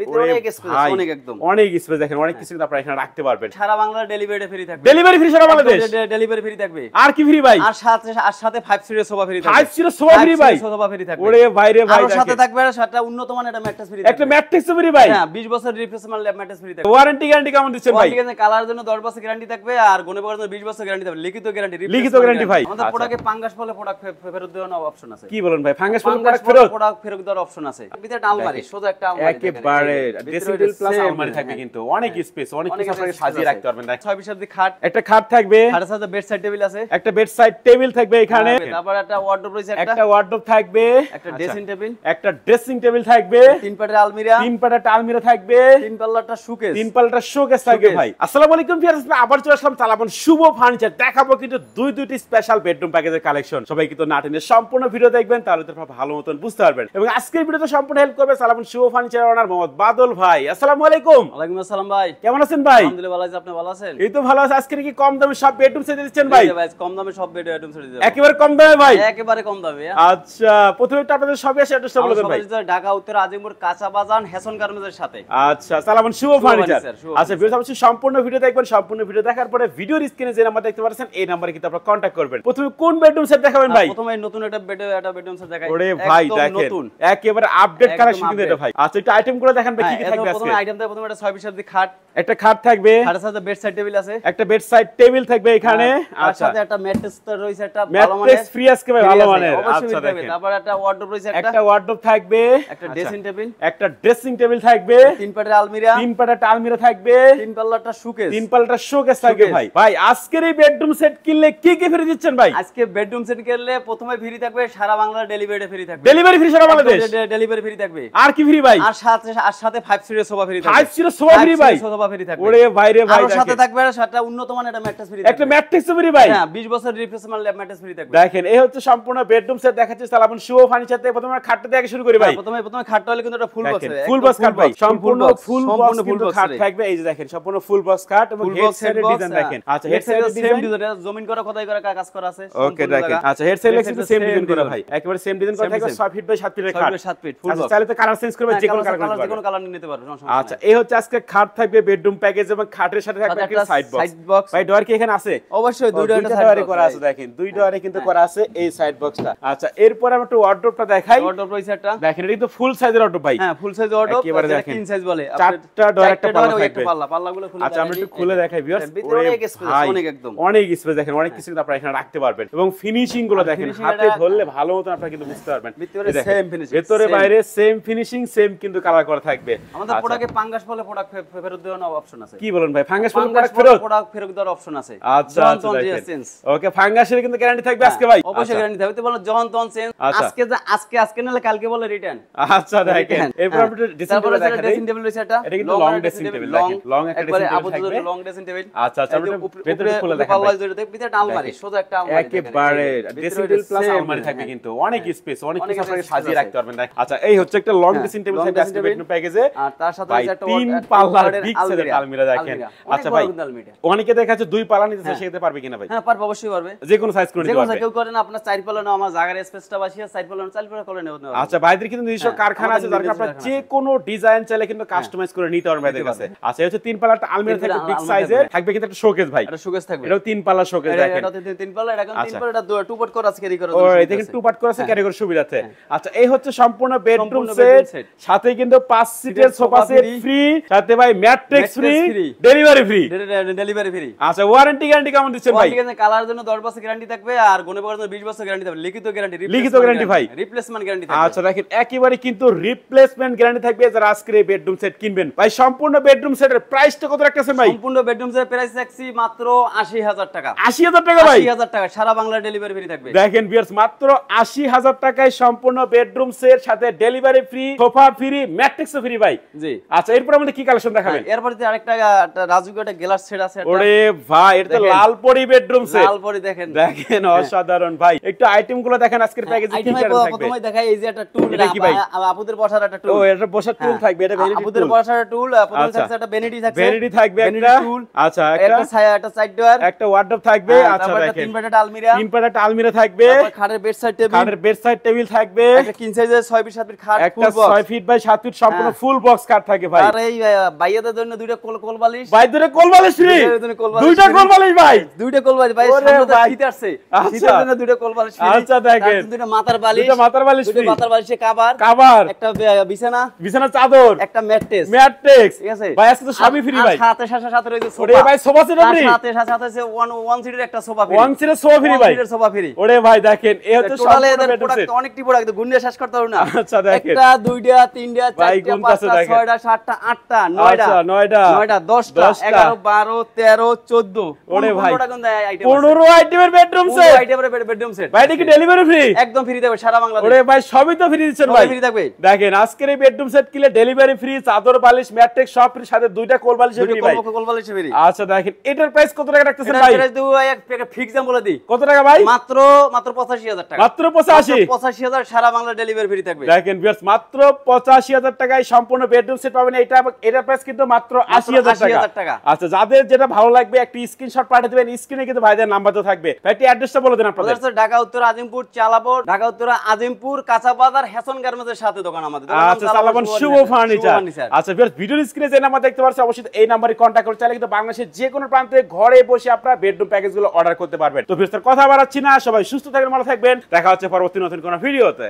ভিতরে অনেক space, ভাই, অনেক একদম। অনেক স্পেস দেখেন অনেক কিছু আপনারা এখানে রাখতে পারবেন। সারা বাংলার ডেলিভারি ফ্রি থাকবে। ডেলিভারি ফ্রি সারা বাংলাদেশ? ডেলিভারি ফ্রি থাকবে। আর কি ফ্রি ভাই? আর সাথে আর সাথে 5 সিটের সোফা ফ্রি থাকবে। ফাইভ জিরো সোয়া ফ্রি ভাই। সোফা ফ্রি থাকবে। ওরে ভাই রে ভাই আর সাথে দেখেন। থাকবে সাথে উন্নত মানের একটা ম্যাট্রেস ফ্রি একটা ম্যাট্রিক্স ফ্রি ভাই। হ্যাঁ 20 বছর রিপ্লেসমেন্ট ম্যাট্রেস ফ্রি থাকবে। ওয়ারেন্টি গ্যারান্টি কেমন দিচ্ছেন ভাই? ওয়ারেন্টি কালার জন্য 10 বছর গ্যারান্টি থাকবে আর গনে পড়ার জন্য 20 বছর গ্যারান্টি থাকবে। লিখিত গ্যারান্টি লিখিত guarantee ভাই। আমাদের আচ্ছা। প্রোডাক্টে পাঙ্গাস ফলে প্রোডাক্ট ফেরত দেওয়ার অপশন আছে। কি বলেন ভাই? পাঙ্গাস ফেরত প্রোডাক্ট ফেরত দেওয়ার অপশন আছে। ভিতরে একটা আলমারি সোজা একটা আলমারি একেবারে ড্রেসিং প্লাস আলমারি থাকবে। কিন্তু। অনেক স্পেস অনেক অনেক কিছু আপনাকে সাজিয়ে রাখতে পারবেন দেখেন। ছয় বিশ খাট। একটা খাট থাকবে। খাটের সাথে বেড সাইড টেবিল আছে। একটা বেড সাইড টেবিল থাকবে এখানে। তারপর একটা ওয়ার্ডরোব রয়েছে একটা। একটা ওয়ার্ডরোব থাকবে। একটা ড্রেসিং টেবিল একটা ড্রেসিং টেবিল থাকবে। তিন পাটের আলমিরা। তিন পাটা আলমিরা থাকবে। তিন পাল্লাটা সুকেস তিন পাল্টা শোকেস থাকবে ভাই। আসসালামু আলাইকুম ভিউয়ার্স আবার চলে আসলাম চালাবন শুভ ফার্নিচার দেখাবো কিন্তু দুই দুইটি স্পেশাল বেডরুম প্যাকেজের কালেকশন সবাই কিন্তু নাটিনের সম্পূর্ণ ভিডিও দেখবেন তাহলে তো ভালো মতন বুঝতে পারবেন। এবং আজকের ভিডিওতে সম্পূর্ণ হেল্প করবে চালাবন শুভ ফার্নিচার মোহাম্মদ বাদল ভাই আসসালামু আলাইকুম। ওয়ালাইকুম আসসালাম ভাই। কেমন আছেন ভাই? আলহামদুলিল্লাহ ভালো আছি। আপনি ভালো আছেন? এই তো ভালো আছে। আজকে কি কম দামে সব বেডরুম সেট দিচ্ছেন ভাই? ভাই কম দামে সব বেড আইটেম ছেড়ে দিতে একেবারে কম দামে ভাই? একেবারে কম দামে হ্যাঁ। আচ্ছা প্রথমে একটু আপনাদের সবই এসে অ্যাড্রেসটা বলে দেন ভাই। ঢাকা উত্তর আজিমপুর কাঁচা বাজান হেসন গার্মেন্টসের সাথে। আচ্ছা সালামান শুভ ফার্নিচার। আচ্ছা ভিউয়ার্স অবশ্যই সম্পূর্ণ ভিডিও দেখবেন সম্পূর্ণ ভিডিও দেখার পরে ভিডিওর স্ক্রিনে যে নাম্বার দেখতে পাচ্ছেন এই নাম্বারে কিন্তু আপনারা কন্টাক্ট করবেন। প্রথমে কোন বেডরুম সেট দেখাবেন ভাই? প্রথমে নতুন একটা বেড একটা বেডরুম সেট দেখাই। ওরে ভাই একদম দেখেন নতুন। একেবারে আপডেট কালেকশন কিন্তু এটা ভাই। আচ্ছা একটু আইটেমগুলো দেখেন ভাই কি কি হ্যাঁ, থাকবে আজকে? প্রথমে আইটেম থাকে প্রথমে একটা ছয় বিশ খাট একটা খাট থাকবে। খাটের সাথে বেড সাইড টেবিল আছে। একটা বেড সাইড টেবিল থাকবে এখানে। তার আচ্ছা। সাথে একটা ম্যাট্রেস রয়েছে একটা ভালো ম্যাট্রেস ফ্রি আজকে ভাই ভালো মানের। আচ্ছা দেখেন। তারপর একটা ওয়ার্ডরোব রয়েছে একটা একটা ওয়ার্ডরোব থাকবে। একটা আচ্ছা, ড্রেসিং টেবিল একটা ড্রেসিং টেবিল থাকবে। তিন পাটের আলমিরা। তিন পাটা আলমিরা থাকবে। তিন পাল্লাটা সুকেস তিন পাল্টা শোকেস থাকবে ভাই। ভাই আজকের এই বেডরুম সেট কিনলে কি কি ফ্রি দিচ্ছেন ভাই? আজকে বেডরুম সেট কিনলে প্রথমে ফ্রি থাকবে সারা বাংলার ডেলিভারি ফ্রি থাকবে। ডেলিভারি ফ্রি সারা বাংলাদেশ? ডেলিভারি ফ্রি থাকবে। আর কি ফ্রি ভাই? আর সাথে আর সোফা ফ্রি ভাই। সোফা থাকবে। ওরে ভাই রে ভাই সাথে থাকবে সাথে উন্নত মানের একটা ম্যাট্রেস ফ্রি একটা ম্যাট্রিক্স ফ্রি ভাই। হ্যাঁ 20 বছর রিপ্লেসমেন্ট ম্যাট্রেস ফ্রি থাকবে। দেখেন এই হচ্ছে সম্পূর্ণ বেডরুম সেট দেখাচ্ছি তাহলে আপনি শুভ ফার্নিচার থেকে প্রথমে খাটটা থেকে শুরু করি ভাই। হ্যাঁ, প্রথমে প্রথমে খাটটা হলে কিন্তু একটা ফুল বক্স ফুল বক্স খাট ভাই সম্পূর্ণ ফুল বক্স ফুল খাট থাকবে এই যে দেখেন সম্পূর্ণ ফুল বক্স খাট এবং হেড বক্স হেড সাইডের বক্স ডিজাইন দেখেন। আচ্ছা head head same design design জমিন করা খোদাই করা কাজ করা আছে ওকে দেখেন। আচ্ছা হেড সেম ডিজাইন করা ভাই একেবারে সেম ডিজাইন করা থাকবে 6 ফিট বাই 7 ফিটের খাট। 7 ফিট ফুল আচ্ছা বক্স চাইলে তো কালার চেঞ্জ করবে যে কোনো কালার কালার যে কোনো কালার নিতে পারবে আচ্ছা এই হচ্ছে আজকে খাট থাকবে বেডরুম প্যাকেজ এবং খাটের সাথে থাকবে একটা সাইড বক্স। ভাই ডোর কি এখানে আছে? অবশ্যই একটা ডোরে সাইড করা আছে দেখেন। দুই ডোরে কিন্তু করা আছে এই সাইড বক্সটা আচ্ছা এরপর আমরা একটু ওয়ার্ডরোবটা দেখাই। অর্ডার রয়েছে একটা। দেখেন এটা কিন্তু ফুল সাইজের ওয়ার্ডরোব ভাই। হ্যাঁ ফুল সাইজ অর্ডার একেবারে দেখেন। তিন সাইজ বলে। চারটা door, একটা পাল্লা থাকবে। পাল্লা পাল্লাগুলো খুলে আচ্ছা আমরা একটু খুলে দেখাই ভিউয়ার্স ভিতরে অনেক স্পেস অনেক একদম। অনেক স্পেস দেখেন অনেক কিছু কিন্তু আপনারা এখানে রাখতে পারবেন। এবং ফিনিশিংগুলো দেখেন হাতে ধরলে ভালো মতো আপনারা কিন্তু বুঝতে পারবেন। ভিতরে same finishing, ভেতরে বাইরে সেম ফিনিশিং সেম কিন্তু কালার করা থাকবে। আমাদের আচ্ছা, প্রোডাক্টে পাঙ্গাস বলে প্রোডাক্ট ফেরত দেওয়ার অপশন আছে। কি বলেন ভাই? ফাঙ্গাস প্রোডাক্ট ফেরত? প্রোডাক্ট ফেরত দেওয়ার অপশন আছে। আচ্ছা আচ্ছা তখন ওকে ফাঙ্গাসের কিন্তু গ্যারান্টি থাকবে আজকে ভাই। অবশ্যই আচ্ছা, গ্যারান্টি থাকবে। তো বলো যখন তখন চেঞ্জ আচ্ছা। আজকে যা আজকে আজকে নিলে কালকে বলে রিটার্ন আচ্ছা দেখেন। এরপর আমরা ড্রেসিং টেবিল দেখা ড্রেসিং টেবিল রয়েছে এটা এটা কিন্তু long dressing table, দেখেন, long একটা থাকবে। লং ড্রেসিং টেবিল আচ্ছা, আচ্ছা, আমরা ভেতরে খুলে দেখান পাল্লা ভাই। জড়িত ভিতরে আলমারি সোজা একটা আলমারি একেবারে ড্রেসিং টেবিল প্লাস আলমারি থাকবে হ্যাঁ। কিন্তু। অনেক স্পেস অনেক অনেক কিছু আপনাকে সাজিয়ে রাখতে পারবেন আচ্ছা এই হচ্ছে একটা লং হ্যাঁ, ড্রেসিং টেবিল থাকবে আজকে বেডরুম প্যাকেজে আর তার সাথে একটা তিন পাল্লার বিগ আলমিরা। সাইজের আলমিরা দেখেন। আচ্ছা ভাই। অনেকে দেখা যাচ্ছে দুই পাল্লা নিতে হ্যাঁ। পারবে কিনা ভাই? হ্যাঁ পারবে অবশ্যই পারবে। যে কোনো সাইজ করে নিতে পারবে। কেউ করেন আপনার চার পাল্লা না আমার জায়গার স্পেসটা চার পাল্লা চার পাল্লা করে আচ্ছা ভাইদের কিন্তু নিজস্ব হ্যাঁ, কারখানা আছে যার যে। কোনো ডিজাইন চাইলে কিন্তু কাস্টমাইজ করে নিতে পারবেন ভাইদের কাছে। আচ্ছা এই হচ্ছে তিন পাল্লাটা আলমিরা থাকবে বিগ থাকবে। কিন্তু একটা শোকেস ভাই। এটা সুগেস থাকবে। এটাও তিন পাল্লা শোকেস দেখেন। এটাতে তিন- পাল্লা এটা তিন। পাল্লা এটা টু পাট করা আছে ক্যারি করা দেখেন টু পার্ট করা আছে হ্যাঁ। ক্যারি করে সুবিধাতে আচ্ছা এই হচ্ছে সম্পূর্ণ বেডরুম সেট সাথে কিন্তু পাঁচ সিটের সোফা সেট ফ্রি সাথে ভাই matrix free delivery free delivery free আচ্ছা ওয়ারেন্টি গ্যারান্টি কেমন দিচ্ছেন ভাই? কালার জন্য 10 বছর গ্যারান্টি থাকবে আর পড়ার জন্য 20 বছর গ্যারান্টি থাকবে। লিখিত গ্যারান্টি লিখিত guarantee ভাই। রিপ্লেসমেন্ট গ্যারান্টি থাকবে। আচ্ছা একেবারে কিন্তু রিপ্লেসমেন্ট গ্যারান্টি থাকবে যারা আজকের এই বেডরুম সেট কিনবেন। ভাই সম্পূর্ণ বেডরুম সেটের প্রাইসটা কত রাখতেছেন ভাই? সম্পূর্ণ বেডরুম এর প্রাইস রাখছি মাত্র 80000 টাকা। আশি হাজার টাকা ভাই? 80000 টাকা সারা বাংলা ডেলিভারি ফ্রি থাকবে। দেখেন বিয়ার্স মাত্র আশি হাজার টাকায় সম্পূর্ণ বেডরুম সেট সাথে delivery free sofa free matrix free ভাই। জি। আচ্ছা এরপর আমাদের কি কালেকশন দেখাবেন? এরপরে আরেকটা রাজুকে একটা গ্লাস সেট আছে ওরে ভাই এটা। লালপরি বেডরুম সেট দেখেন। দেখেন অসাধারণ। ভাই একটু আইটেমগুলো দেখেন আজকের প্যাকেজে কি কি থাকবে? প্রথমে দেখাই এই যে একটা টুল এটা কি ভাই? আপুদের বসার একটা টুল ও এটা বসার টুল থাকবে এটা ভ্যানিটি আপুদের টুল বসার টুল প্রথমে আচ্ছা। থাকছে একটা থাকছে। ভ্যানিটি থাকবে একটা। tool, আচ্ছা একটা। একটা একটা সাইড ডোর একটা ওয়ার্ডরোব থাকবে। আচ্ছা দেখেন। তিন পাটের আলমিরা। তিন পাটা আলমিরা থাকবে। খাটের বেড সাইড টেবিল কাঠের বেড সাইড টেবিল থাকবে। একটা কিং সাইজের 6 ফিট 7 ফিট খাট একটা full box 6 feet by 7 feet সম্পূর্ণ ফুল বক্স কাট থাকে ভাই। আর এই ভাইয়াদের জন্য দুইটা কোল কোল বালিশ ভাই দুটো কোলবালিশ ফ্রি দুইটার জন্য কোল বালিশ দুইটা free। কোলবালিশ ভাই। দুইটা কোল বালিশ ভাই সামনে তো শীত আসছে। শীতের জন্য দুইটা কোল বালিশ আচ্ছা, দেখেন। দুইটা মাথার বালিশ। দুইটা মাথার বালিশ দুইটা মাথার বালিশে কাবার। কাভার একটা বিছানা। বিছানা চাদর। একটা ম্যাট্রেস ম্যাট্রিক্স ঠিক আছে? ভাই আজকে তো সবই ফ্রি ভাই। সাথে সাথে সাথে রয়েছে ওরে ভাই সোফা সেট ফ্রি সাথে সাথে সাথে আছে ওয়ান ওয়ান সিটের একটা সোফা ফ্রি ওয়ান সিটের সোফা ফ্রি ভাই। সোফা ফ্রি ওরে ভাই দেখেন এ হচ্ছে টোটালে এদের প্রোডাক্ট অনেকটি প্রোডাক্ট গুণে শেষ করতে হবে না। আচ্ছা, দেখেন। একটা দুইটা তিনটা চারটা পাঁচটা ছয়টা সাতটা আটটা নয়টা। আচ্ছা, নয়টা, নয়টা দশটা দশটা। এগারো বারো তেরো চোদ্দ। ওরে ভাই। পনেরো আইটেমের বেডরুম সেট আইটেমের বেডরুম সেট ভাই কি ডেলিভারি ফ্রি একদম ফ্রি দেবে সারা বাংলাদেশ। ওরে ভাই সবই তো ফ্রি দিচ্ছেন ভাই। ফ্রি থাকবে। দেখেন আজকের এই বেডরুম সেট কিলে ডেলিভারি ফ্রি চাদর বালিশ ম্যাট্রিক্স সব ফ্রি সাথে দুইটা কোল বালিশ ফ্রি ভাই। কলবালিশ ফ্রি আচ্ছা দেখেন এটার প্রাইস কত টাকা রাখতেছেন ভাই? প্রাইস দেবো ভাই ফিক্স দাম বলে দিই। কত টাকা ভাই? মাত্র মাত্র পঁচাশি হাজার টাকা। মাত্র পঁচাশি? পঁচাশি হাজার সারা বাংলা ডেলিভারি ফ্রি থাকবে। দেখেন ভিউয়ার্স মাত্র পঁচাশি হাজার টাকায় সম্পূর্ণ বেডরুম সেট পাবেন। এটা এটার প্রাইস কিন্তু মাত্র আশি হাজার 80,000 টাকা। আচ্ছা যাদের যেটা ভালো লাগবে একটি স্ক্রিনশট পাঠিয়ে দেবেন। স্ক্রিনে কিন্তু ভাইদের নাম্বার তো থাকবে। ভাই একটি অ্যাড্রেসটা বলে দেন আপনাদের। ঢাকা উত্তর আজিমপুর চালাবো ঢাকা উত্তর আজিমপুর কাঁচা বাজার হ্যাসন গার্মেন্টসের সাথে দোকান আমাদের। আচ্ছা শুভ ফার্নিচার আচ্ছা ভিউয়ার্স ভিডিওর স্ক্রিনে যে নাম্বার দেখতে পাচ্ছেন অবশ্যই এই নাম্বারে কন্ট্যাক্ট করে চাইলে কিন্তু বাংলাদেশের যে কোনো প্রান্তে ঘরে বসে আপনারা বেডরুম প্যাকেজগুলো অর্ডার করতে পারবেন। তো ভিউয়ার্স কথা বাড়াচ্ছি না। সবাই সুস্থ থাকবেন ভালো থাকবেন। দেখা হচ্ছে পরবর্তী নতুন কোনো ভিডিওতে